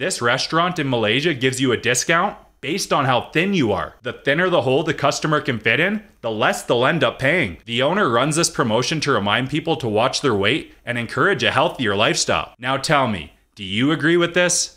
This restaurant in Malaysia gives you a discount based on how thin you are. The thinner the hole the customer can fit in, the less they'll end up paying. The owner runs this promotion to remind people to watch their weight and encourage a healthier lifestyle. Now tell me, do you agree with this?